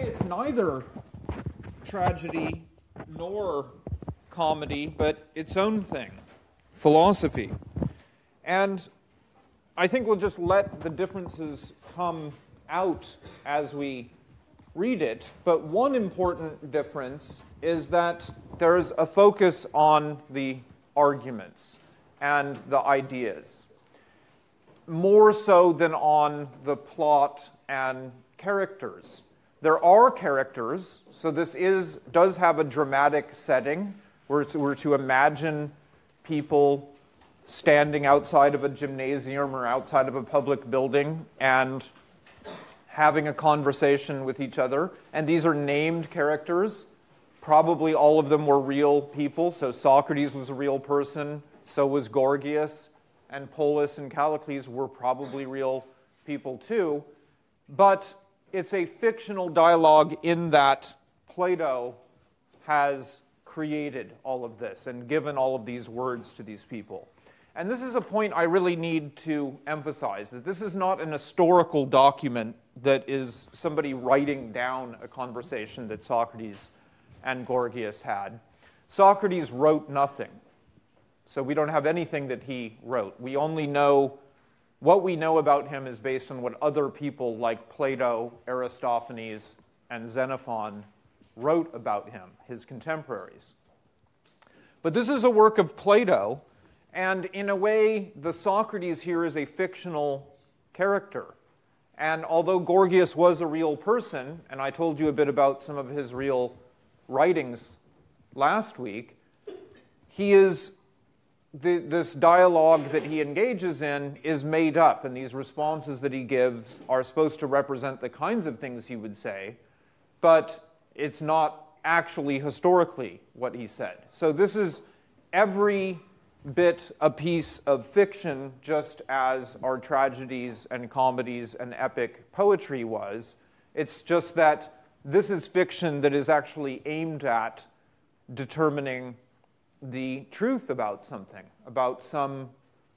It's neither tragedy nor comedy, but its own thing philosophy. And I think we'll just let the differences come out as we read it. But one important difference is that there's a focus on the arguments and the ideas, more so than on the plot and characters. There are characters, so this is, does have a dramatic setting. We're to, we're to imagine people standing outside of a gymnasium or outside of a public building and having a conversation with each other. And these are named characters. Probably all of them were real people. So Socrates was a real person, so was Gorgias, and Polus and Callicles were probably real people too. But it's a fictional dialogue in that Plato has created all of this and given all of these words to these people. And this is a point I really need to emphasize that this is not an historical document that is somebody writing down a conversation that Socrates and Gorgias had. Socrates wrote nothing. So we don't have anything that he wrote. We only know what we know about him is based on what other people like Plato, Aristophanes, and Xenophon wrote about him, his contemporaries. But this is a work of Plato, and in a way, the Socrates here is a fictional character. And although Gorgias was a real person, and I told you a bit about some of his real writings last week, he is the, this dialogue that he engages in is made up, and these responses that he gives are supposed to represent the kinds of things he would say, but it's not actually historically what he said. So this is every bit a piece of fiction, just as our tragedies and comedies and epic poetry was. It's just that this is fiction that is actually aimed at determining the truth about something, about some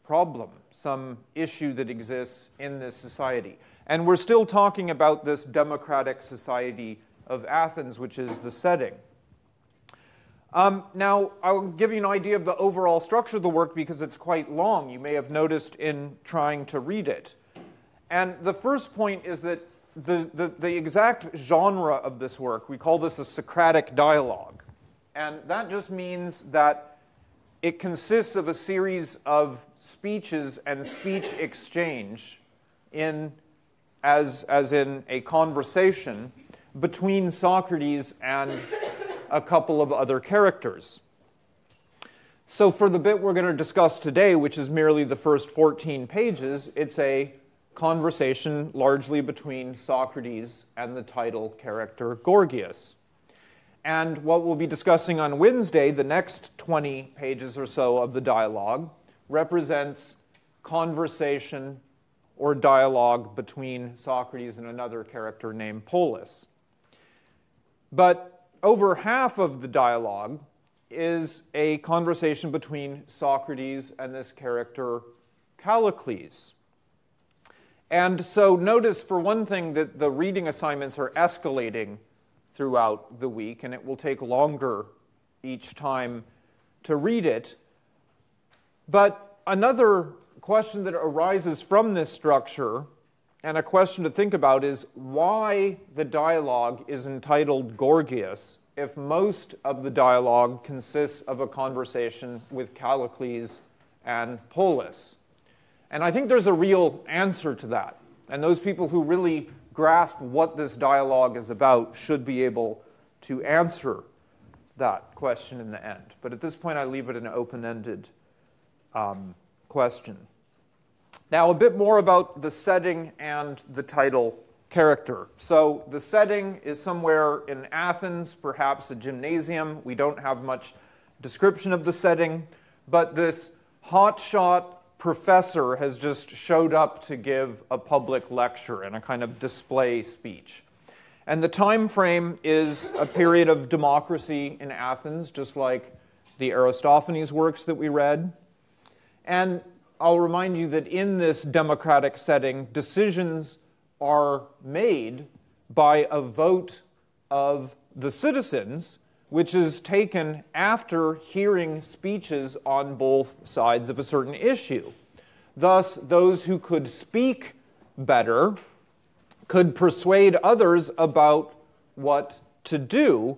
problem, some issue that exists in this society. And we're still talking about this democratic society of Athens, which is the setting. Um, now, I'll give you an idea of the overall structure of the work because it's quite long. You may have noticed in trying to read it. And the first point is that the, the, the exact genre of this work, we call this a Socratic dialogue. And that just means that it consists of a series of speeches and speech exchange in, as, as in a conversation between Socrates and a couple of other characters. So, for the bit we're going to discuss today, which is merely the first 14 pages, it's a conversation largely between Socrates and the title character Gorgias. And what we'll be discussing on Wednesday, the next 20 pages or so of the dialogue, represents conversation or dialogue between Socrates and another character named Polus. But over half of the dialogue is a conversation between Socrates and this character Callicles. And so notice, for one thing, that the reading assignments are escalating throughout the week, and it will take longer each time to read it. But another question that arises from this structure, and a question to think about, is why the dialogue is entitled Gorgias if most of the dialogue consists of a conversation with Callicles and Polus? And I think there's a real answer to that. And those people who really grasp what this dialogue is about should be able to answer that question in the end. But at this point, I leave it an open ended um, question. Now, a bit more about the setting and the title character. So, the setting is somewhere in Athens, perhaps a gymnasium. We don't have much description of the setting, but this hotshot professor has just showed up to give a public lecture and a kind of display speech. And the time frame is a period of democracy in Athens, just like the Aristophanes works that we read. And I'll remind you that in this democratic setting, decisions are made by a vote of the citizens, which is taken after hearing speeches on both sides of a certain issue. Thus, those who could speak better could persuade others about what to do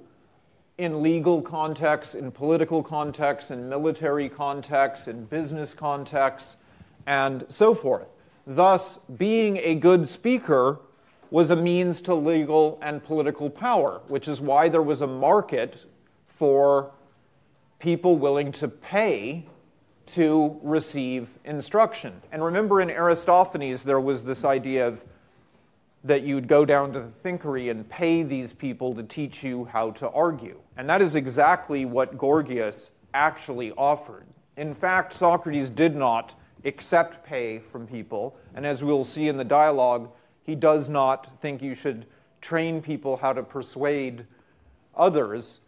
in legal contexts, in political contexts, in military contexts, in business contexts, and so forth. Thus, being a good speaker was a means to legal and political power, which is why there was a market for people willing to pay to receive instruction. And remember, in Aristophanes, there was this idea of that you'd go down to the thinkery and pay these people to teach you how to argue. And that is exactly what Gorgias actually offered. In fact, Socrates did not accept pay from people, and as we'll see in the dialogue, he does not think you should train people how to persuade others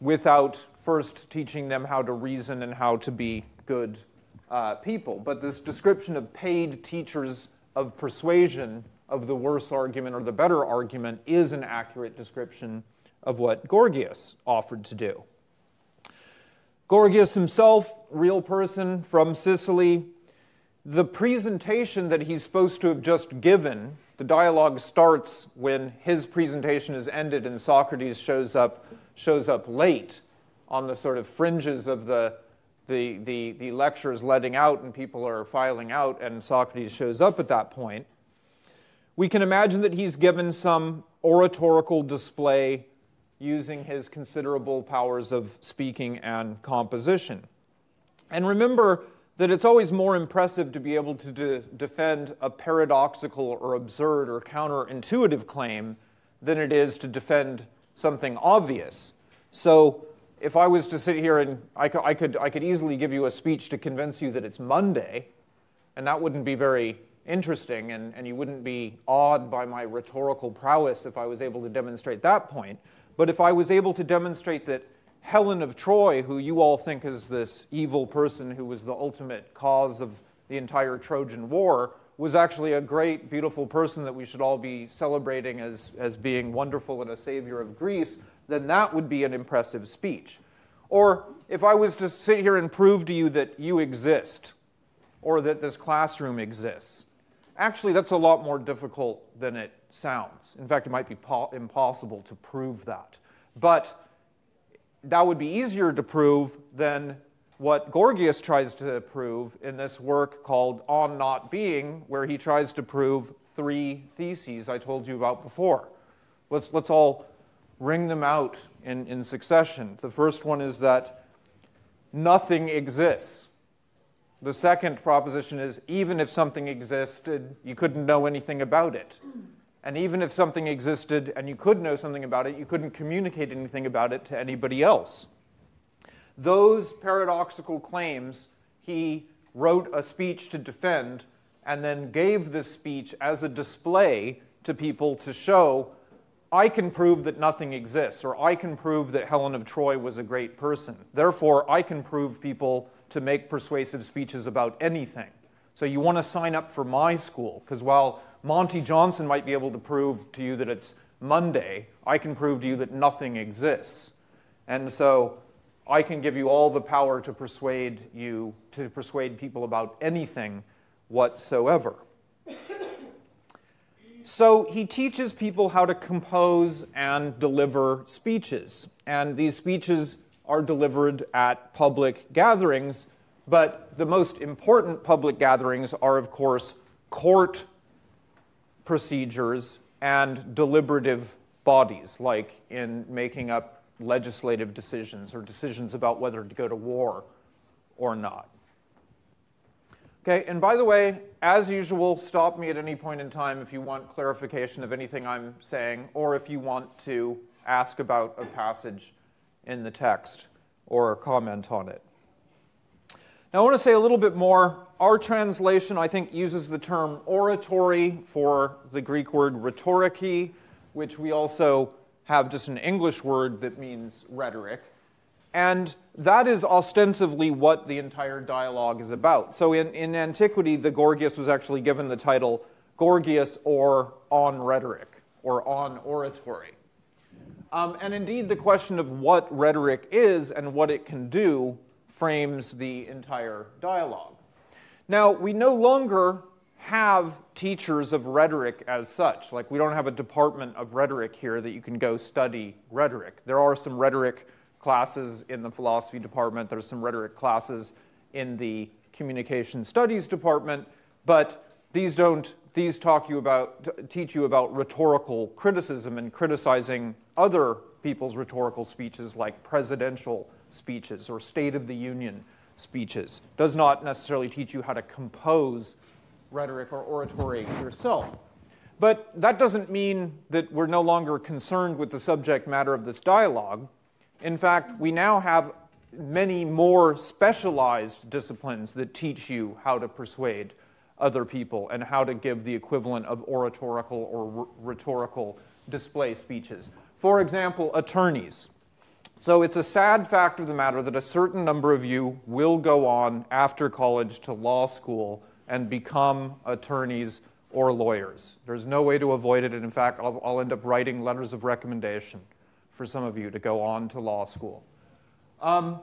without first teaching them how to reason and how to be good uh, people. But this description of paid teachers of persuasion of the worse argument or the better argument is an accurate description of what Gorgias offered to do. Gorgias himself, real person from Sicily, the presentation that he's supposed to have just given, the dialogue starts when his presentation is ended and Socrates shows up, shows up late on the sort of fringes of the, the, the, the lectures letting out and people are filing out and Socrates shows up at that point we can imagine that he's given some oratorical display using his considerable powers of speaking and composition. And remember that it's always more impressive to be able to de- defend a paradoxical or absurd or counterintuitive claim than it is to defend something obvious. So if I was to sit here and I could, I could, I could easily give you a speech to convince you that it's Monday, and that wouldn't be very interesting, and, and you wouldn't be awed by my rhetorical prowess if I was able to demonstrate that point. But if I was able to demonstrate that Helen of Troy, who you all think is this evil person who was the ultimate cause of the entire Trojan War, was actually a great, beautiful person that we should all be celebrating as, as being wonderful and a savior of Greece, then that would be an impressive speech. Or if I was to sit here and prove to you that you exist, or that this classroom exists, Actually, that's a lot more difficult than it sounds. In fact, it might be po- impossible to prove that. But that would be easier to prove than what Gorgias tries to prove in this work called On Not Being, where he tries to prove three theses I told you about before. Let's, let's all ring them out in, in succession. The first one is that nothing exists. The second proposition is even if something existed, you couldn't know anything about it. And even if something existed and you could know something about it, you couldn't communicate anything about it to anybody else. Those paradoxical claims he wrote a speech to defend and then gave this speech as a display to people to show I can prove that nothing exists, or I can prove that Helen of Troy was a great person. Therefore, I can prove people to make persuasive speeches about anything. So you want to sign up for my school, because while Monte Johnson might be able to prove to you that it's Monday, I can prove to you that nothing exists. And so I can give you all the power to persuade you, to persuade people about anything whatsoever. So he teaches people how to compose and deliver speeches. And these speeches are delivered at public gatherings, but the most important public gatherings are, of course, court procedures and deliberative bodies, like in making up legislative decisions or decisions about whether to go to war or not. Okay, and by the way, as usual, stop me at any point in time if you want clarification of anything I'm saying or if you want to ask about a passage in the text or comment on it. Now, I want to say a little bit more. Our translation, I think, uses the term oratory for the Greek word rhetoriki, which we also have just an English word that means rhetoric. And that is ostensibly what the entire dialogue is about. So in, in antiquity, the Gorgias was actually given the title Gorgias or On Rhetoric or On Oratory. Um, and indeed, the question of what rhetoric is and what it can do frames the entire dialogue. Now, we no longer have teachers of rhetoric as such. Like, we don't have a department of rhetoric here that you can go study rhetoric. There are some rhetoric classes in the philosophy department, there's some rhetoric classes in the communication studies department, but these don't these talk you about teach you about rhetorical criticism and criticizing other people's rhetorical speeches like presidential speeches or state of the union speeches does not necessarily teach you how to compose rhetoric or oratory yourself but that doesn't mean that we're no longer concerned with the subject matter of this dialogue in fact we now have many more specialized disciplines that teach you how to persuade other people and how to give the equivalent of oratorical or rhetorical display speeches. For example, attorneys. So it's a sad fact of the matter that a certain number of you will go on after college to law school and become attorneys or lawyers. There's no way to avoid it, and in fact, I'll, I'll end up writing letters of recommendation for some of you to go on to law school. Um,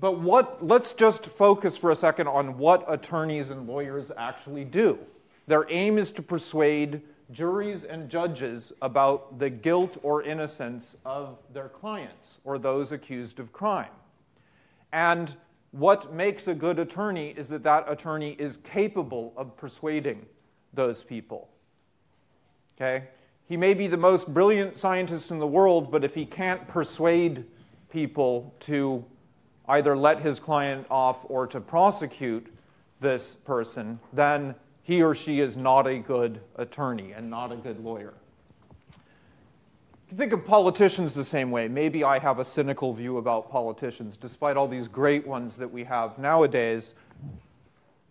but what, let's just focus for a second on what attorneys and lawyers actually do. Their aim is to persuade juries and judges about the guilt or innocence of their clients or those accused of crime. And what makes a good attorney is that that attorney is capable of persuading those people. Okay? He may be the most brilliant scientist in the world, but if he can't persuade people to either let his client off or to prosecute this person, then he or she is not a good attorney and not a good lawyer. Think of politicians the same way. Maybe I have a cynical view about politicians. Despite all these great ones that we have nowadays,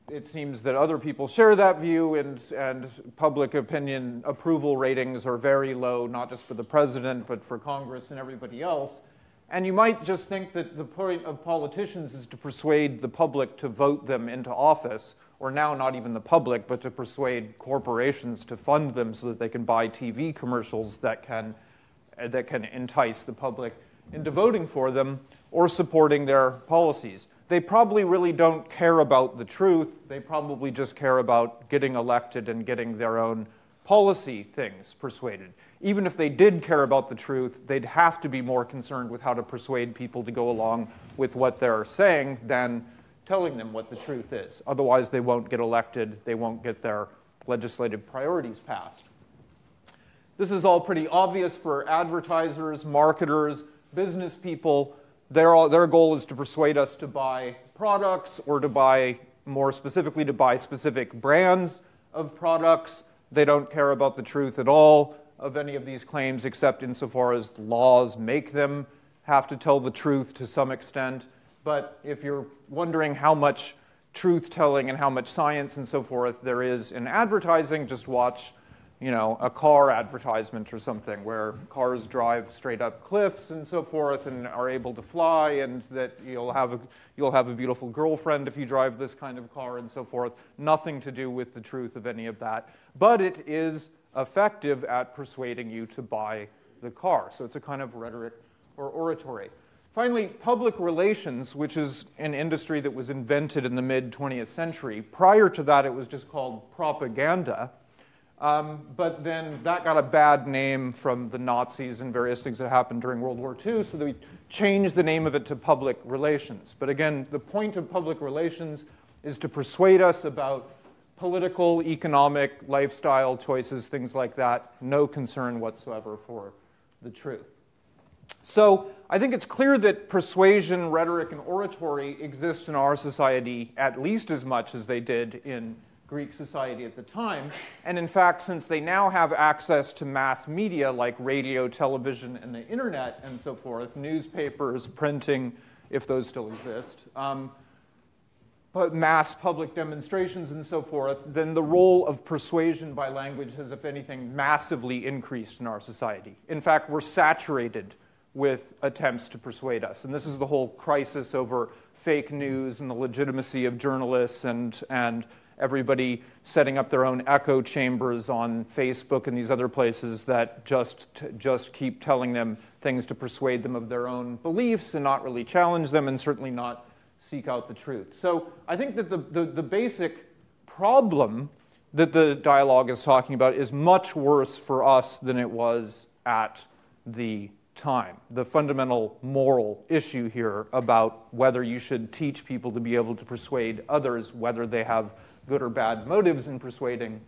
it seems that other people share that view, and, and public opinion approval ratings are very low, not just for the president, but for Congress and everybody else. And you might just think that the point of politicians is to persuade the public to vote them into office, or now not even the public, but to persuade corporations to fund them so that they can buy TV commercials that can, that can entice the public into voting for them or supporting their policies. They probably really don't care about the truth. They probably just care about getting elected and getting their own policy things persuaded even if they did care about the truth, they'd have to be more concerned with how to persuade people to go along with what they're saying than telling them what the truth is. Otherwise, they won't get elected, they won't get their legislative priorities passed. This is all pretty obvious for advertisers, marketers, business people. Their, their goal is to persuade us to buy products or to buy, more specifically, to buy specific brands of products. They don't care about the truth at all of any of these claims except insofar as laws make them have to tell the truth to some extent. But if you're wondering how much truth telling and how much science and so forth there is in advertising, just watch you know, a car advertisement or something where cars drive straight up cliffs and so forth and are able to fly and that you'll have a, you'll have a beautiful girlfriend if you drive this kind of car and so forth. Nothing to do with the truth of any of that. But it is effective at persuading you to buy the car. So it's a kind of rhetoric or oratory. Finally, public relations, which is an industry that was invented in the mid 20th century. Prior to that, it was just called propaganda. Um, but then that got a bad name from the Nazis and various things that happened during World War II, so they changed the name of it to public relations. But again, the point of public relations is to persuade us about political, economic, lifestyle choices, things like that, no concern whatsoever for the truth. So I think it's clear that persuasion, rhetoric, and oratory exist in our society at least as much as they did in Greek society at the time. And in fact, since they now have access to mass media like radio, television, and the internet and so forth, newspapers, printing, if those still exist, um, mass public demonstrations and so forth, then the role of persuasion by language has, if anything, massively increased in our society. In fact, we're saturated with attempts to persuade us. And this is the whole crisis over fake news and the legitimacy of journalists and, and, everybody setting up their own echo chambers on Facebook and these other places that just, just keep telling them things to persuade them of their own beliefs and not really challenge them and certainly not seek out the truth. So I think that the, the, the basic problem that the dialogue is talking about is much worse for us than it was at the time. The fundamental moral issue here about whether you should teach people to be able to persuade others, whether they have good or bad motives in persuading,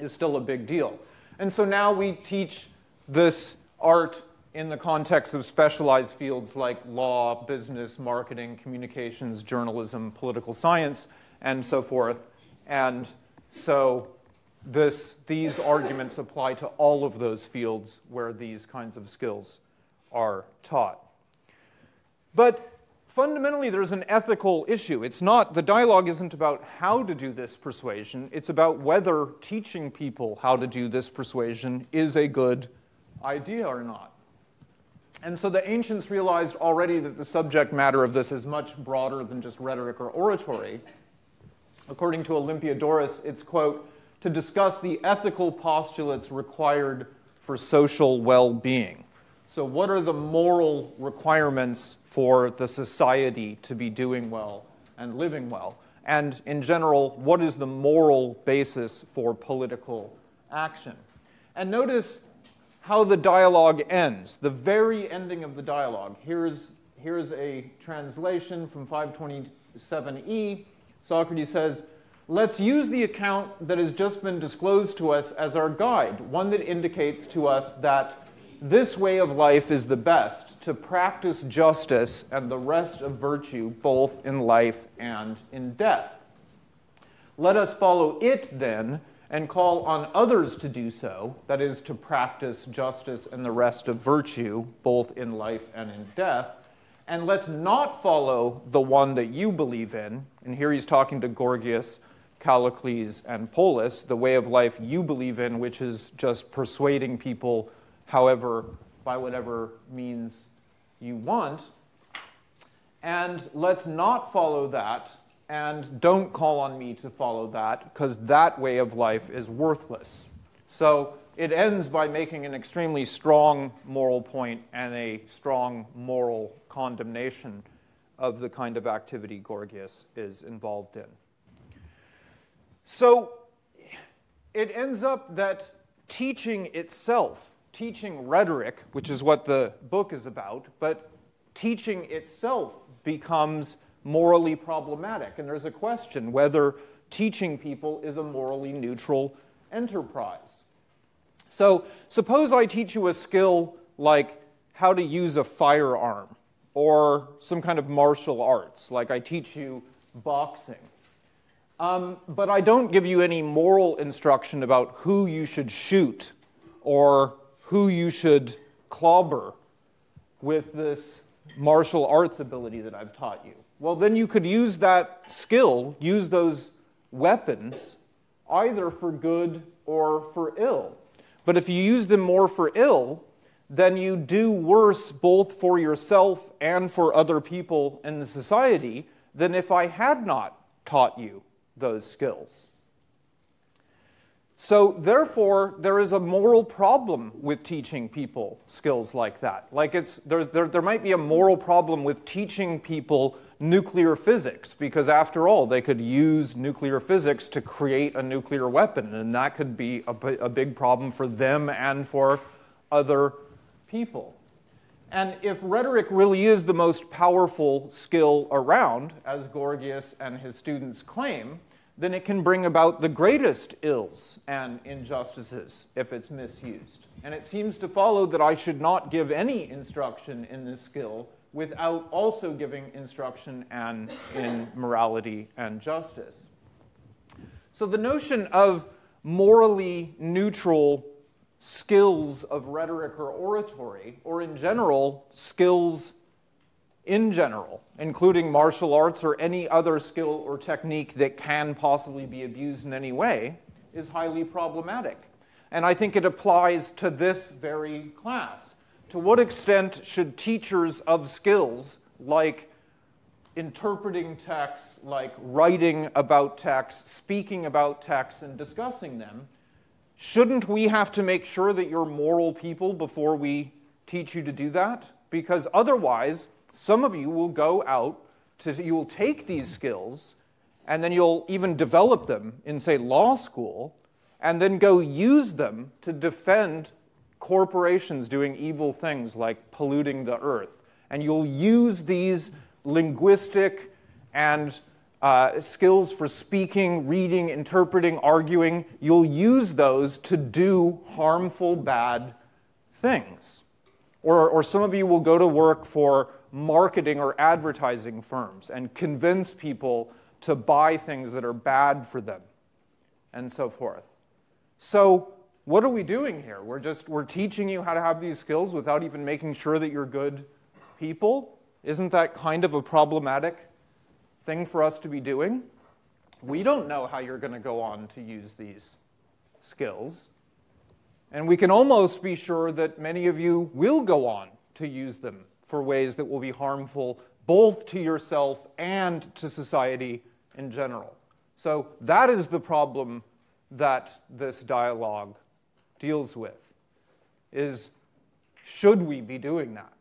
is still a big deal. And so now we teach this art in the context of specialized fields like law, business, marketing, communications, journalism, political science, and so forth. And so this, these arguments apply to all of those fields where these kinds of skills are taught. But fundamentally, there's an ethical issue. It's not, the dialogue isn't about how to do this persuasion, it's about whether teaching people how to do this persuasion is a good idea or not. And so the ancients realized already that the subject matter of this is much broader than just rhetoric or oratory. According to Olympiodorus, it's, quote, to discuss the ethical postulates required for social well being. So, what are the moral requirements for the society to be doing well and living well? And in general, what is the moral basis for political action? And notice how the dialogue ends, the very ending of the dialogue. Here's, here's a translation from 527e. Socrates says, Let's use the account that has just been disclosed to us as our guide, one that indicates to us that this way of life is the best to practice justice and the rest of virtue, both in life and in death. Let us follow it then and call on others to do so, that is, to practice justice and the rest of virtue, both in life and in death. And let's not follow the one that you believe in. And here he's talking to Gorgias, Callicles, and Polus, the way of life you believe in, which is just persuading people however, by whatever means you want. And let's not follow that, and don't call on me to follow that, because that way of life is worthless. So it ends by making an extremely strong moral point and a strong moral condemnation of the kind of activity Gorgias is involved in. So it ends up that teaching itself teaching rhetoric, which is what the book is about, but teaching itself becomes morally problematic. And there's a question whether teaching people is a morally neutral enterprise. So, suppose I teach you a skill like how to use a firearm or some kind of martial arts, like I teach you boxing. Um, but I don't give you any moral instruction about who you should shoot or who you should clobber with this martial arts ability that I've taught you. Well, then you could use that skill, use those weapons, either for good or for ill. But if you use them more for ill, then you do worse both for yourself and for other people in the society than if I had not taught you those skills. So, therefore, there is a moral problem with teaching people skills like that. Like, it's, there, there, there might be a moral problem with teaching people nuclear physics, because after all, they could use nuclear physics to create a nuclear weapon, and that could be a, a big problem for them and for other people. And if rhetoric really is the most powerful skill around, as Gorgias and his students claim, then it can bring about the greatest ills and injustices if it's misused. And it seems to follow that I should not give any instruction in this skill without also giving instruction and in morality and justice. So the notion of morally neutral skills of rhetoric or oratory, or in general, skills in general, including martial arts or any other skill or technique that can possibly be abused in any way, is highly problematic. And I think it applies to this very class. To what extent should teachers of skills like interpreting texts, like writing about texts, speaking about texts, and discussing them, shouldn't we have to make sure that you're moral people before we teach you to do that? Because otherwise, some of you will go out to, you will take these skills and then you'll even develop them in, say, law school, and then go use them to defend corporations doing evil things like polluting the earth. And you'll use these linguistic and uh, skills for speaking, reading, interpreting, arguing, you'll use those to do harmful, bad things. Or, or some of you will go to work for marketing or advertising firms and convince people to buy things that are bad for them, and so forth. So, what are we doing here? We're just we're teaching you how to have these skills without even making sure that you're good people. Isn't that kind of a problematic thing for us to be doing? We don't know how you're going to go on to use these skills. And we can almost be sure that many of you will go on to use them for ways that will be harmful both to yourself and to society in general. So that is the problem that this dialogue deals with is should we be doing that?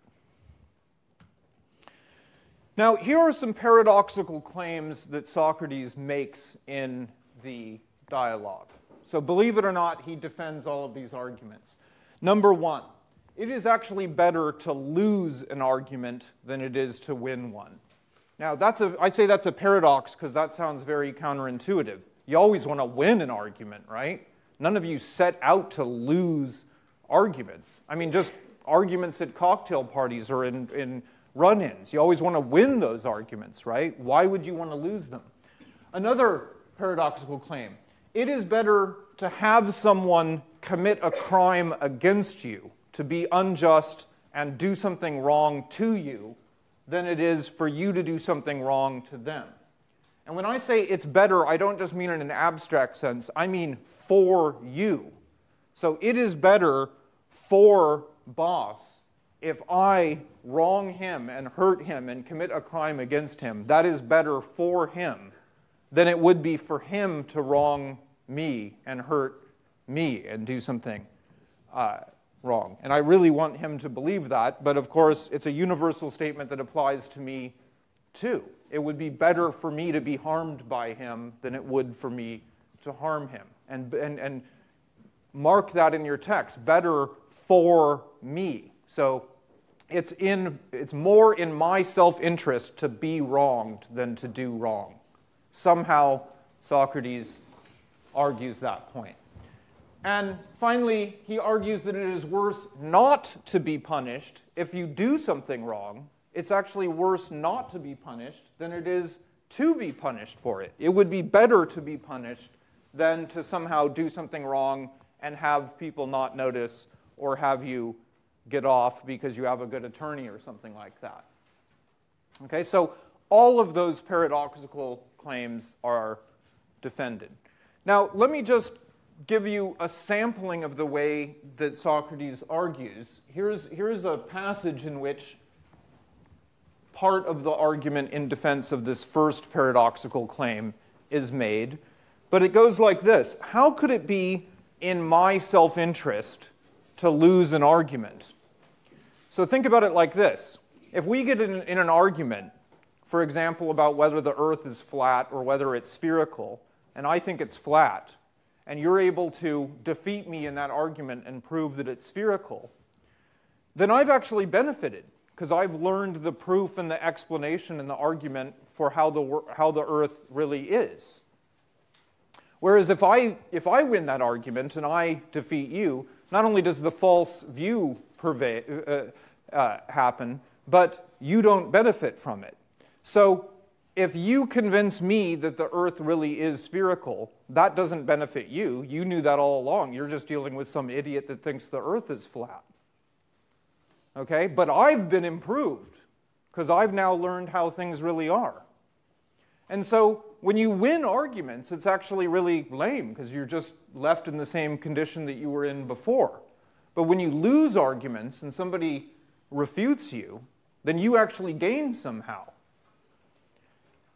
Now, here are some paradoxical claims that Socrates makes in the dialogue. So, believe it or not, he defends all of these arguments. Number one, it is actually better to lose an argument than it is to win one. Now, that's a, I say that's a paradox because that sounds very counterintuitive. You always want to win an argument, right? None of you set out to lose arguments. I mean, just arguments at cocktail parties or in, in run ins. You always want to win those arguments, right? Why would you want to lose them? Another paradoxical claim it is better to have someone commit a crime against you, to be unjust and do something wrong to you, than it is for you to do something wrong to them. And when I say it's better, I don't just mean in an abstract sense, I mean for you. So it is better for boss if I wrong him and hurt him and commit a crime against him. That is better for him than it would be for him to wrong me and hurt me and do something uh, wrong. And I really want him to believe that, but of course, it's a universal statement that applies to me too. It would be better for me to be harmed by him than it would for me to harm him. And, and, and mark that in your text better for me. So it's, in, it's more in my self interest to be wronged than to do wrong. Somehow, Socrates argues that point. And finally, he argues that it is worse not to be punished. If you do something wrong, it's actually worse not to be punished than it is to be punished for it. It would be better to be punished than to somehow do something wrong and have people not notice or have you get off because you have a good attorney or something like that. Okay, so all of those paradoxical claims are defended. Now, let me just give you a sampling of the way that Socrates argues. Here's, here's a passage in which part of the argument in defense of this first paradoxical claim is made. But it goes like this How could it be in my self interest to lose an argument? So think about it like this if we get in, in an argument, for example, about whether the earth is flat or whether it's spherical, and I think it's flat, and you're able to defeat me in that argument and prove that it's spherical, then I've actually benefited because I've learned the proof and the explanation and the argument for how the, how the earth really is. Whereas if I, if I win that argument and I defeat you, not only does the false view pervade, uh, uh, happen, but you don't benefit from it. So if you convince me that the earth really is spherical, that doesn't benefit you. You knew that all along. You're just dealing with some idiot that thinks the earth is flat. Okay? But I've been improved because I've now learned how things really are. And so when you win arguments, it's actually really lame because you're just left in the same condition that you were in before. But when you lose arguments and somebody refutes you, then you actually gain somehow.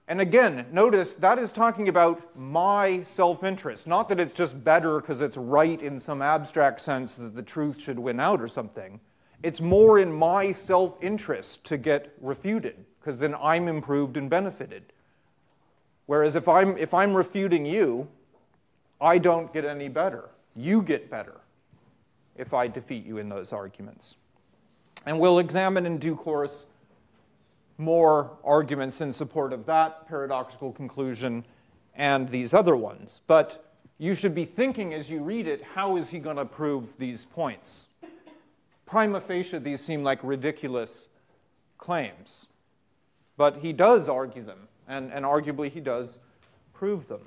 And again, notice that is talking about my self interest, not that it's just better because it's right in some abstract sense that the truth should win out or something. It's more in my self interest to get refuted because then I'm improved and benefited. Whereas if I'm, if I'm refuting you, I don't get any better. You get better if I defeat you in those arguments. And we'll examine in due course more arguments in support of that paradoxical conclusion and these other ones. But you should be thinking as you read it, how is he going to prove these points? Prima facie, these seem like ridiculous claims. But he does argue them, and, and arguably he does prove them.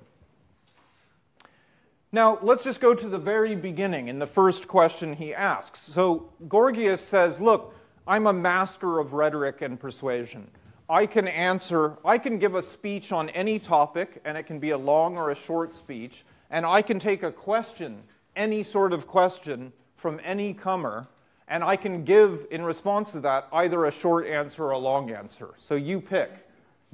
Now, let's just go to the very beginning in the first question he asks. So, Gorgias says, Look, I'm a master of rhetoric and persuasion. I can answer, I can give a speech on any topic, and it can be a long or a short speech, and I can take a question, any sort of question, from any comer, and I can give, in response to that, either a short answer or a long answer. So you pick.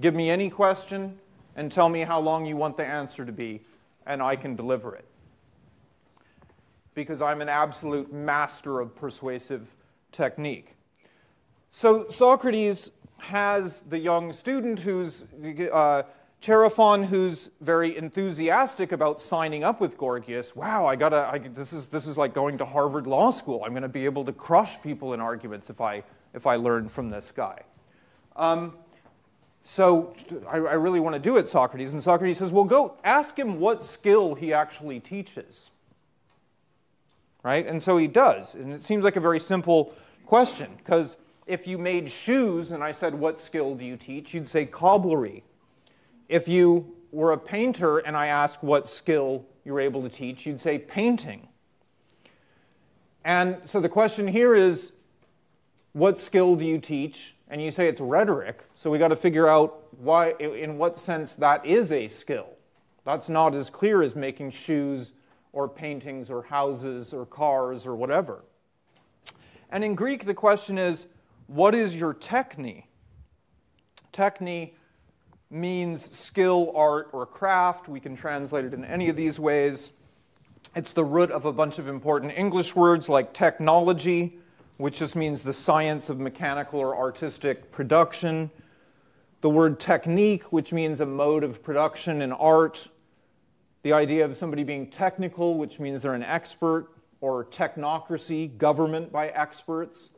Give me any question and tell me how long you want the answer to be, and I can deliver it. Because I'm an absolute master of persuasive technique. So Socrates has the young student who's uh, Chaerephon, who's very enthusiastic about signing up with Gorgias. Wow, I gotta, I, this, is, this is like going to Harvard Law School. I'm going to be able to crush people in arguments if I, if I learn from this guy. Um, so I, I really want to do it, Socrates. And Socrates says, well, go ask him what skill he actually teaches. Right? And so he does. And it seems like a very simple question because if you made shoes and I said, What skill do you teach? you'd say cobblery. If you were a painter and I asked what skill you were able to teach, you'd say painting. And so the question here is, What skill do you teach? And you say it's rhetoric. So we got to figure out why, in what sense that is a skill. That's not as clear as making shoes or paintings or houses or cars or whatever. And in Greek, the question is what is your techne? Techne means skill, art, or craft. We can translate it in any of these ways. It's the root of a bunch of important English words like technology, which just means the science of mechanical or artistic production. The word technique, which means a mode of production in art. The idea of somebody being technical, which means they're an expert, or technocracy, government by experts.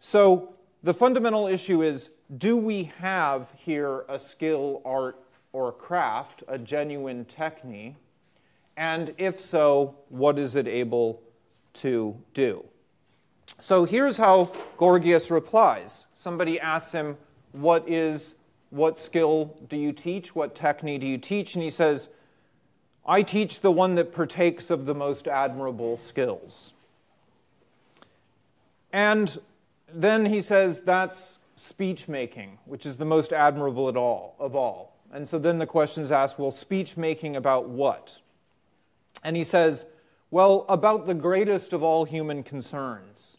So the fundamental issue is do we have here a skill, art, or craft, a genuine technique? And if so, what is it able to do? So here's how Gorgias replies. Somebody asks him, What is what skill do you teach? What technique do you teach? And he says, I teach the one that partakes of the most admirable skills. And then he says that's speech making, which is the most admirable at all, of all. And so then the question is asked, well, speech making about what? And he says, well, about the greatest of all human concerns.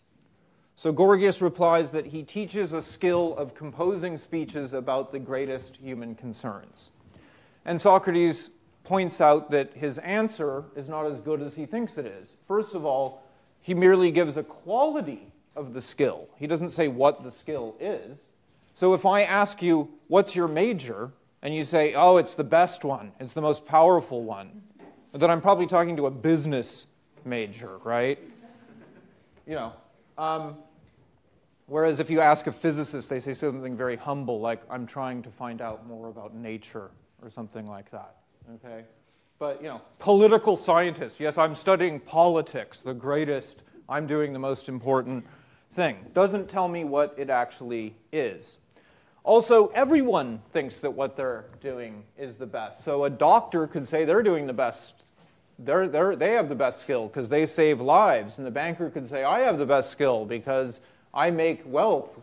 So Gorgias replies that he teaches a skill of composing speeches about the greatest human concerns. And Socrates points out that his answer is not as good as he thinks it is. First of all, he merely gives a quality of the skill. He doesn't say what the skill is. So if I ask you, what's your major? And you say, oh, it's the best one, it's the most powerful one, then I'm probably talking to a business major, right? You know. Um, whereas if you ask a physicist, they say something very humble, like, I'm trying to find out more about nature, or something like that. Okay? But, you know, political scientist, yes, I'm studying politics, the greatest, I'm doing the most important thing. Doesn't tell me what it actually is. Also, everyone thinks that what they're doing is the best. So a doctor could say they're doing the best. They're, they're, they have the best skill because they save lives. And the banker could say, I have the best skill because I make wealth.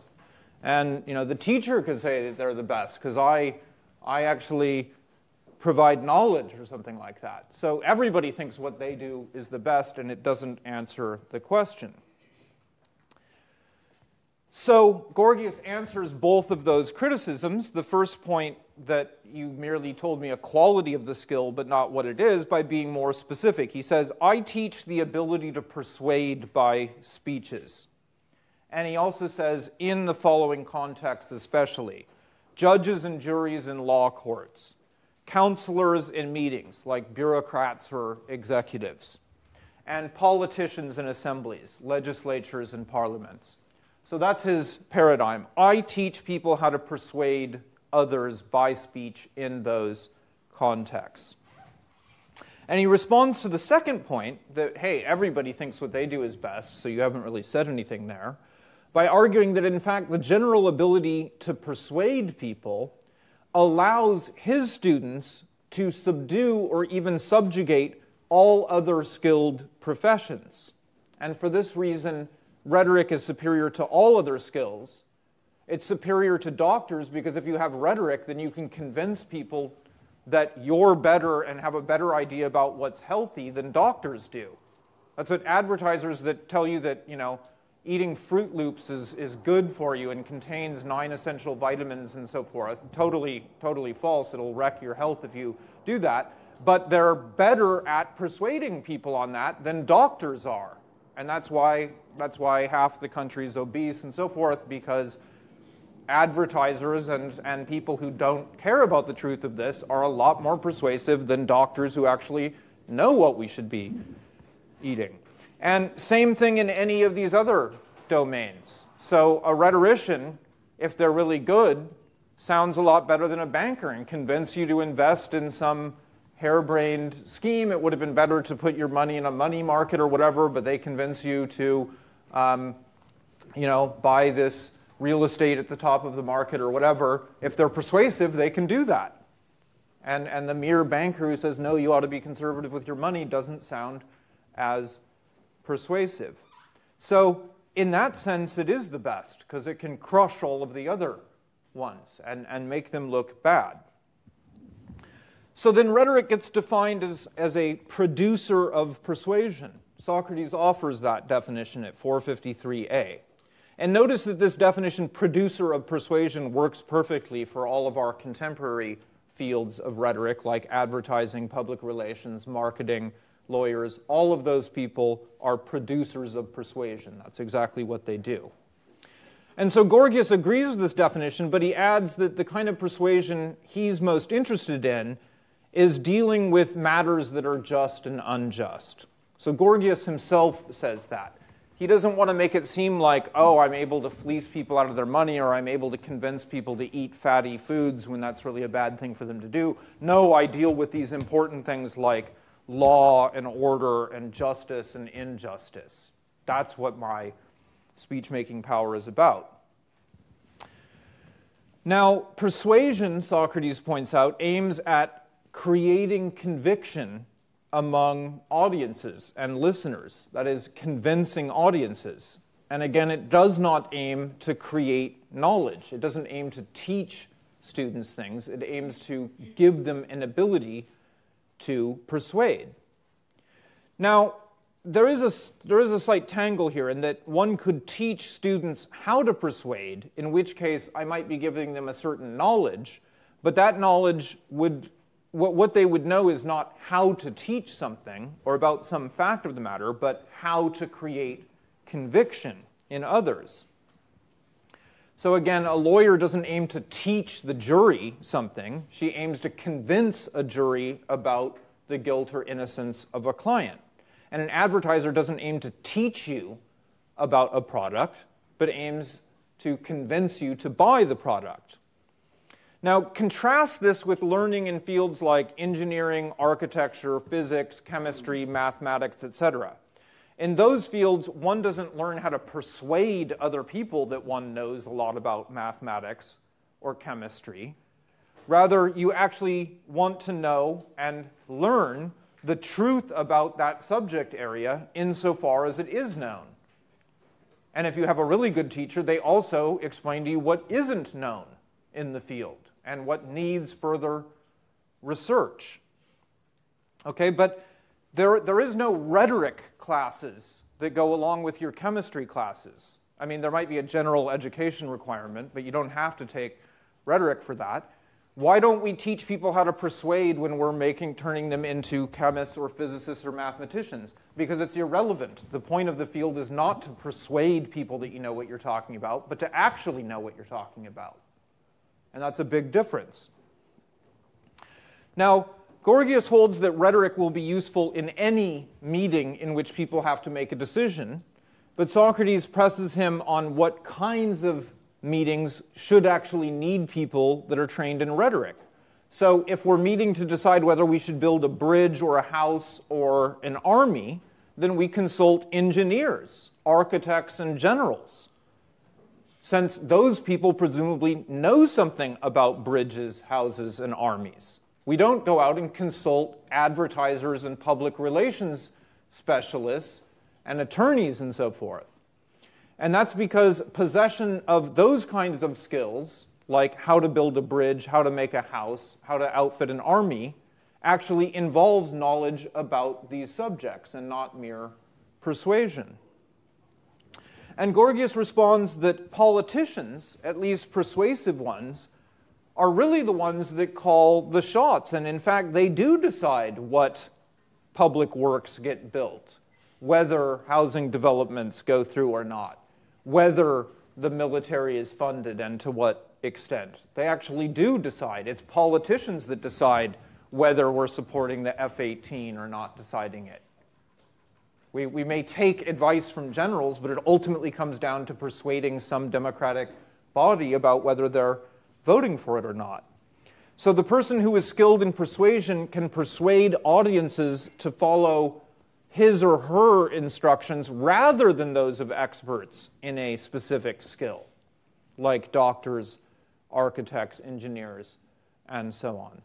And you know, the teacher could say that they're the best because I, I actually provide knowledge or something like that. So everybody thinks what they do is the best, and it doesn't answer the question. So Gorgias answers both of those criticisms. The first point that you merely told me a quality of the skill but not what it is by being more specific. He says, I teach the ability to persuade by speeches. And he also says, in the following contexts especially judges and juries in law courts, counselors in meetings, like bureaucrats or executives, and politicians in assemblies, legislatures and parliaments. So that's his paradigm. I teach people how to persuade others by speech in those contexts. And he responds to the second point that, hey, everybody thinks what they do is best, so you haven't really said anything there, by arguing that, in fact, the general ability to persuade people allows his students to subdue or even subjugate all other skilled professions. And for this reason, rhetoric is superior to all other skills. It's superior to doctors because if you have rhetoric, then you can convince people that you're better and have a better idea about what's healthy than doctors do. That's what advertisers that tell you that, you know, eating Froot Loops is, is good for you and contains nine essential vitamins and so forth. Totally, totally false. It'll wreck your health if you do that. But they're better at persuading people on that than doctors are. And that's why, that's why half the country is obese and so forth, because advertisers and, and people who don't care about the truth of this are a lot more persuasive than doctors who actually know what we should be eating. And same thing in any of these other domains. So a rhetorician, if they're really good, sounds a lot better than a banker and convince you to invest in some harebrained scheme. It would have been better to put your money in a money market or whatever, but they convince you to, um, you know, buy this real estate at the top of the market or whatever. If they're persuasive, they can do that. And, and the mere banker who says, no, you ought to be conservative with your money doesn't sound as persuasive. So, in that sense, it is the best because it can crush all of the other ones and, and make them look bad. So then rhetoric gets defined as, as a producer of persuasion. Socrates offers that definition at 453a. And notice that this definition, producer of persuasion, works perfectly for all of our contemporary fields of rhetoric, like advertising, public relations, marketing, lawyers, all of those people are producers of persuasion. That's exactly what they do. And so Gorgias agrees with this definition, but he adds that the kind of persuasion he's most interested in is dealing with matters that are just and unjust. So Gorgias himself says that. He doesn't want to make it seem like, oh, I'm able to fleece people out of their money or I'm able to convince people to eat fatty foods when that's really a bad thing for them to do. No, I deal with these important things like law and order and justice and injustice. That's what my speech making power is about. Now, persuasion, Socrates points out, aims at creating conviction among audiences and listeners, that is, convincing audiences. And again, it does not aim to create knowledge. It doesn't aim to teach students things. It aims to give them an ability to persuade. Now, there is, a, there is a slight tangle here in that one could teach students how to persuade, in which case I might be giving them a certain knowledge, but that knowledge would, what, what they would know is not how to teach something or about some fact of the matter, but how to create conviction in others. So again, a lawyer doesn't aim to teach the jury something. She aims to convince a jury about the guilt or innocence of a client. And an advertiser doesn't aim to teach you about a product, but aims to convince you to buy the product. Now, contrast this with learning in fields like engineering, architecture, physics, chemistry, mathematics, etc. In those fields, one doesn't learn how to persuade other people that one knows a lot about mathematics or chemistry. Rather, you actually want to know and learn the truth about that subject area insofar as it is known. And if you have a really good teacher, they also explain to you what isn't known in the field and what needs further research. Okay, but there, there is no rhetoric classes that go along with your chemistry classes. I mean, there might be a general education requirement, but you don't have to take rhetoric for that. Why don't we teach people how to persuade when we're making turning them into chemists or physicists or mathematicians? Because it's irrelevant. The point of the field is not to persuade people that you know what you're talking about, but to actually know what you're talking about. And that's a big difference. Now, Gorgias holds that rhetoric will be useful in any meeting in which people have to make a decision, but Socrates presses him on what kinds of meetings should actually need people that are trained in rhetoric. So, if we're meeting to decide whether we should build a bridge or a house or an army, then we consult engineers, architects, and generals. Since those people presumably know something about bridges, houses, and armies. We don't go out and consult advertisers and public relations specialists and attorneys and so forth. And that's because possession of those kinds of skills, like how to build a bridge, how to make a house, how to outfit an army, actually involves knowledge about these subjects and not mere persuasion. And Gorgias responds that politicians, at least persuasive ones, are really the ones that call the shots. And in fact, they do decide what public works get built, whether housing developments go through or not whether the military is funded and to what extent. They actually do decide. It's politicians that decide whether we're supporting the F 18 or not deciding it. We, we may take advice from generals, but it ultimately comes down to persuading some democratic body about whether they're voting for it or not. So the person who is skilled in persuasion can persuade audiences to follow his or her instructions rather than those of experts in a specific skill, like doctors, architects, engineers, and so on.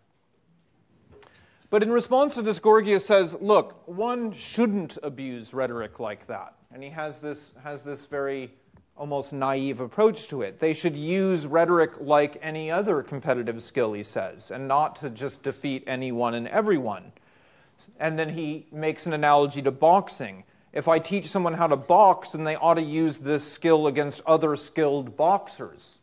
But in response to this, Gorgias says, look, one shouldn't abuse rhetoric like that. And he has this, has this very almost naive approach to it. They should use rhetoric like any other competitive skill, he says, and not to just defeat anyone and everyone. And then he makes an analogy to boxing. If I teach someone how to box, then they ought to use this skill against other skilled boxers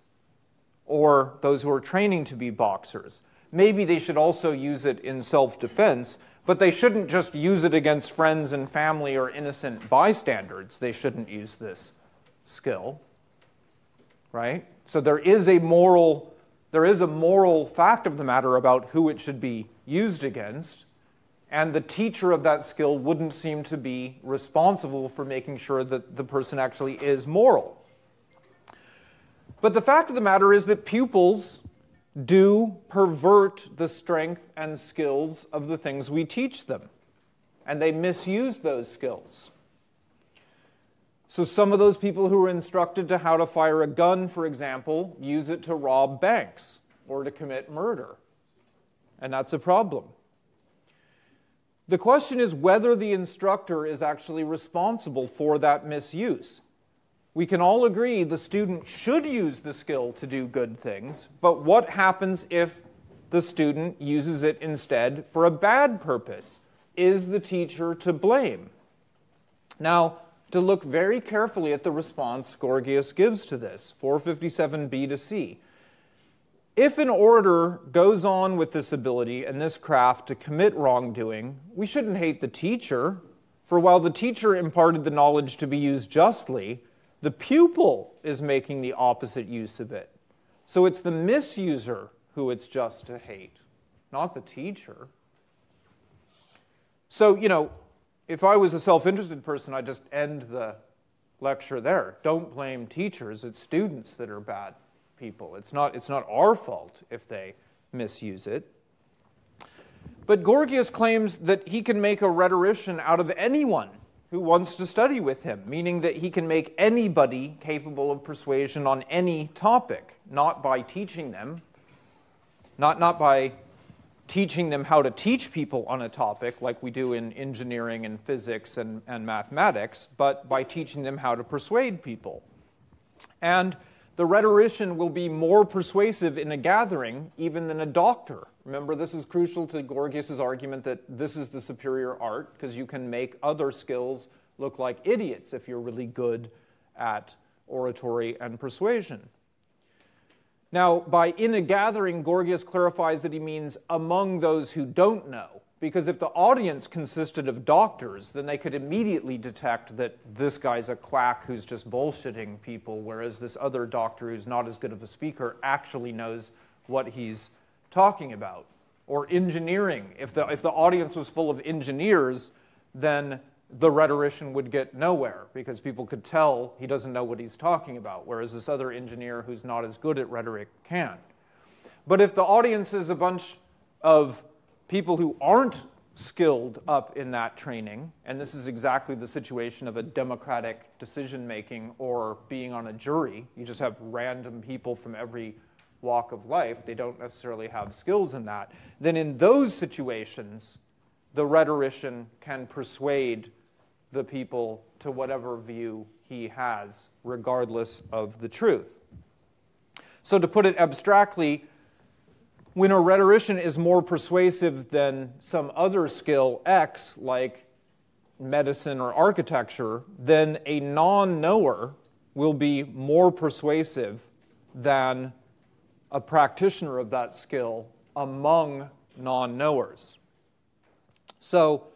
or those who are training to be boxers. Maybe they should also use it in self defense, but they shouldn't just use it against friends and family or innocent bystanders. They shouldn't use this skill. Right? So there is a moral there is a moral fact of the matter about who it should be used against and the teacher of that skill wouldn't seem to be responsible for making sure that the person actually is moral. But the fact of the matter is that pupils do pervert the strength and skills of the things we teach them, and they misuse those skills. So, some of those people who are instructed to how to fire a gun, for example, use it to rob banks or to commit murder. And that's a problem. The question is whether the instructor is actually responsible for that misuse. We can all agree the student should use the skill to do good things, but what happens if the student uses it instead for a bad purpose? Is the teacher to blame? Now, to look very carefully at the response Gorgias gives to this, 457b to c. If an orator goes on with this ability and this craft to commit wrongdoing, we shouldn't hate the teacher, for while the teacher imparted the knowledge to be used justly, the pupil is making the opposite use of it. So it's the misuser who it's just to hate, not the teacher. So, you know, if I was a self interested person, I'd just end the lecture there. Don't blame teachers, it's students that are bad people. It's not, it's not our fault if they misuse it. But Gorgias claims that he can make a rhetorician out of anyone who wants to study with him, meaning that he can make anybody capable of persuasion on any topic, not by teaching them, not, not by teaching them how to teach people on a topic like we do in engineering and physics and, and mathematics, but by teaching them how to persuade people. And the rhetorician will be more persuasive in a gathering even than a doctor. Remember, this is crucial to Gorgias' argument that this is the superior art because you can make other skills look like idiots if you're really good at oratory and persuasion. Now, by in a gathering, Gorgias clarifies that he means among those who don't know. Because if the audience consisted of doctors, then they could immediately detect that this guy's a quack who's just bullshitting people, whereas this other doctor who's not as good of a speaker actually knows what he's talking about. Or engineering. If the, if the audience was full of engineers, then the rhetorician would get nowhere because people could tell he doesn't know what he's talking about, whereas this other engineer who's not as good at rhetoric can. But if the audience is a bunch of people who aren't skilled up in that training, and this is exactly the situation of a democratic decision making or being on a jury, you just have random people from every walk of life, they don't necessarily have skills in that, then in those situations, the rhetorician can persuade the people to whatever view he has, regardless of the truth. So, to put it abstractly, when a rhetorician is more persuasive than some other skill X, like medicine or architecture, then a non knower will be more persuasive than a practitioner of that skill among non knowers. So,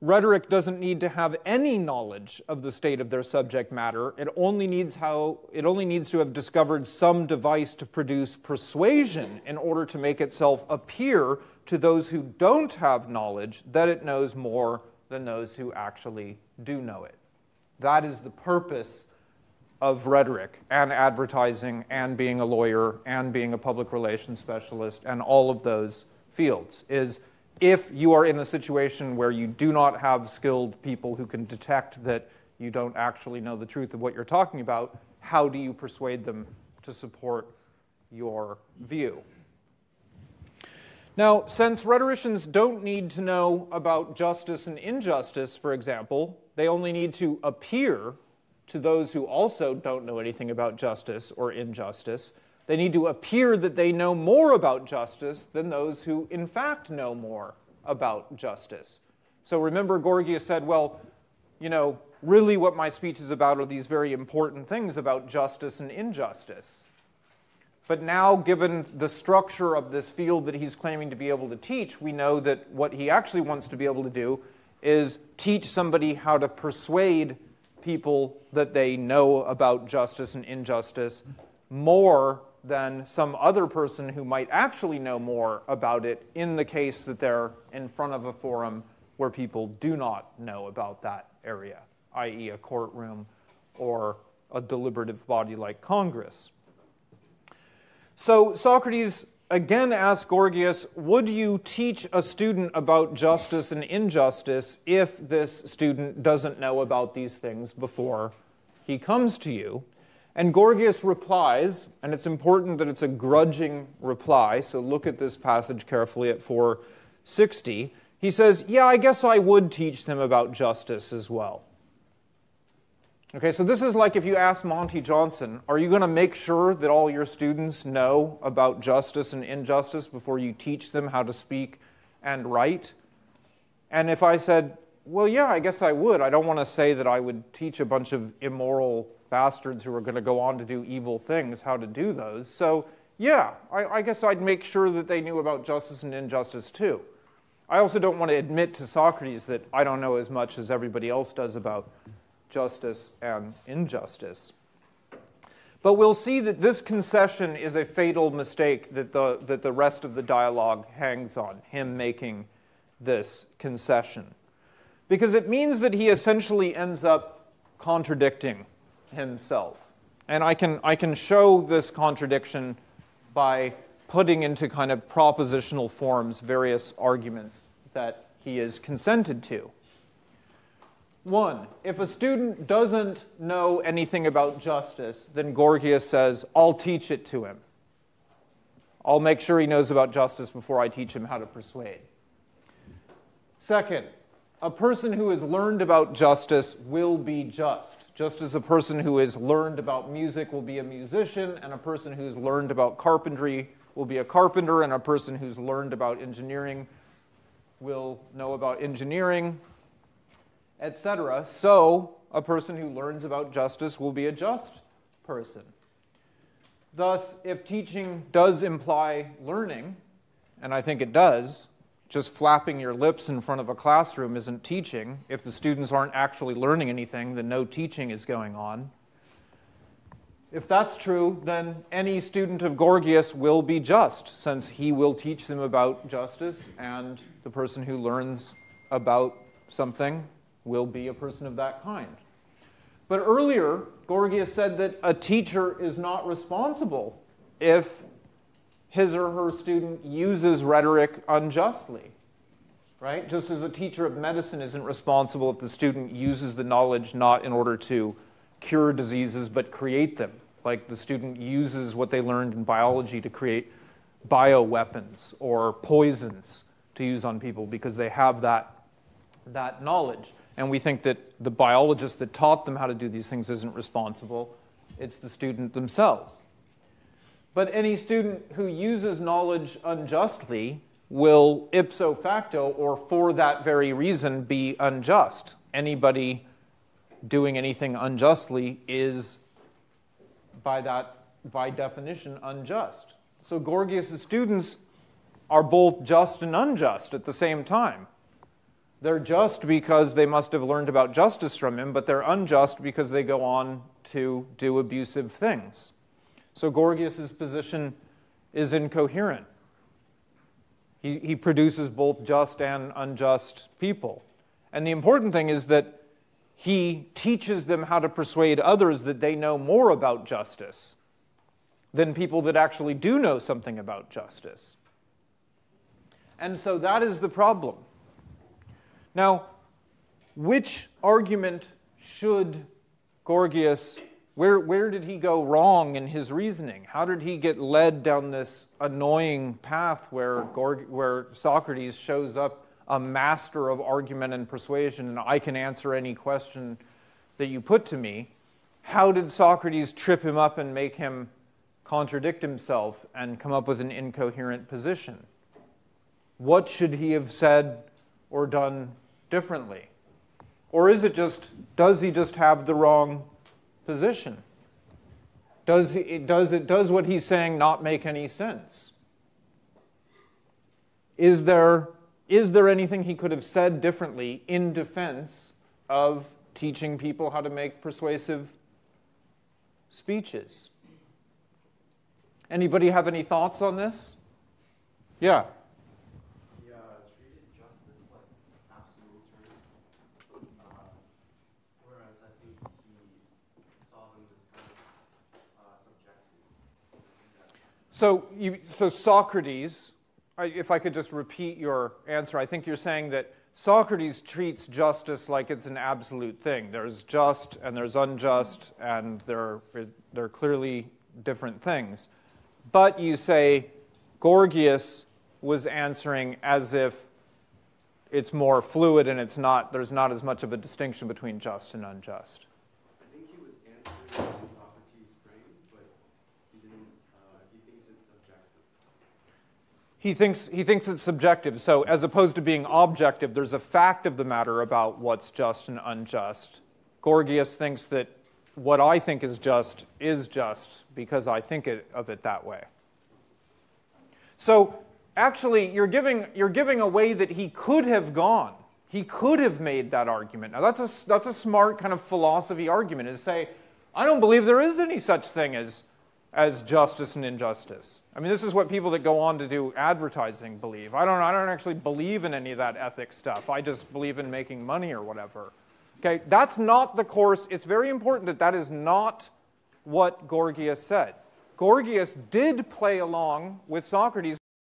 Rhetoric doesn't need to have any knowledge of the state of their subject matter. It only needs how it only needs to have discovered some device to produce persuasion in order to make itself appear to those who don't have knowledge that it knows more than those who actually do know it. That is the purpose of rhetoric and advertising and being a lawyer and being a public relations specialist and all of those fields is if you are in a situation where you do not have skilled people who can detect that you don't actually know the truth of what you're talking about, how do you persuade them to support your view? Now, since rhetoricians don't need to know about justice and injustice, for example, they only need to appear to those who also don't know anything about justice or injustice they need to appear that they know more about justice than those who, in fact, know more about justice. So remember, Gorgias said, well, you know, really what my speech is about are these very important things about justice and injustice. But now, given the structure of this field that he's claiming to be able to teach, we know that what he actually wants to be able to do is teach somebody how to persuade people that they know about justice and injustice more than some other person who might actually know more about it in the case that they're in front of a forum where people do not know about that area, i.e., a courtroom or a deliberative body like Congress. So Socrates again asked Gorgias, Would you teach a student about justice and injustice if this student doesn't know about these things before he comes to you? And Gorgias replies, and it's important that it's a grudging reply, so look at this passage carefully at 460. He says, Yeah, I guess I would teach them about justice as well. Okay, so this is like if you ask Monte Johnson, Are you going to make sure that all your students know about justice and injustice before you teach them how to speak and write? And if I said, Well, yeah, I guess I would, I don't want to say that I would teach a bunch of immoral bastards who are going to go on to do evil things how to do those. So, yeah, I, I, guess I'd make sure that they knew about justice and injustice too. I also don't want to admit to Socrates that I don't know as much as everybody else does about justice and injustice. But we'll see that this concession is a fatal mistake that the, that the rest of the dialogue hangs on, him making this concession. Because it means that he essentially ends up contradicting himself. And I can, I can show this contradiction by putting into kind of propositional forms various arguments that he is consented to. One, if a student doesn't know anything about justice, then Gorgias says, I'll teach it to him. I'll make sure he knows about justice before I teach him how to persuade. Second, a person who has learned about justice will be just. Just as a person who has learned about music will be a musician, and a person who's learned about carpentry will be a carpenter, and a person who's learned about engineering will know about engineering, etc. So, a person who learns about justice will be a just person. Thus, if teaching does imply learning, and I think it does, just flapping your lips in front of a classroom isn't teaching. If the students aren't actually learning anything, then no teaching is going on. If that's true, then any student of Gorgias will be just, since he will teach them about justice, and the person who learns about something will be a person of that kind. But earlier, Gorgias said that a teacher is not responsible if his or her student uses rhetoric unjustly. Right? Just as a teacher of medicine isn't responsible if the student uses the knowledge not in order to cure diseases but create them. Like the student uses what they learned in biology to create bioweapons or poisons to use on people because they have that, that knowledge. And we think that the biologist that taught them how to do these things isn't responsible, it's the student themselves. But any student who uses knowledge unjustly will ipso facto, or for that very reason, be unjust. Anybody doing anything unjustly is, by that by definition, unjust. So Gorgias' students are both just and unjust at the same time. They're just because they must have learned about justice from him, but they're unjust because they go on to do abusive things. So Gorgias' position is incoherent. He, he produces both just and unjust people. And the important thing is that he teaches them how to persuade others that they know more about justice than people that actually do know something about justice. And so that is the problem. Now, which argument should Gorgias where, where did he go wrong in his reasoning? How did he get led down this annoying path where, where Socrates shows up a master of argument and persuasion and I can answer any question that you put to me? How did Socrates trip him up and make him contradict himself and come up with an incoherent position? What should he have said or done differently? Or is it just, does he just have the wrong position? Does, he, does, it, does what he's saying not make any sense? Is there, is there anything he could have said differently in defense of teaching people how to make persuasive speeches? Anybody have any thoughts on this? Yeah. So, you, so Socrates, if I could just repeat your answer, I think you're saying that Socrates treats justice like it's an absolute thing. There's just and there's unjust, and they're, they're clearly different things. But you say Gorgias was answering as if it's more fluid and it's not, there's not as much of a distinction between just and unjust. He thinks, he thinks it's subjective. So, as opposed to being objective, there's a fact of the matter about what's just and unjust. Gorgias thinks that what I think is just is just because I think it, of it that way. So, actually, you're giving, you're giving a way that he could have gone. He could have made that argument. Now, that's a, that's a smart kind of philosophy argument, is say, I don't believe there is any such thing as as justice and injustice. I mean, this is what people that go on to do advertising believe. I don't, I don't actually believe in any of that ethics stuff. I just believe in making money or whatever. Okay, that's not the course. It's very important that that is not what Gorgias said. Gorgias did play along with Socrates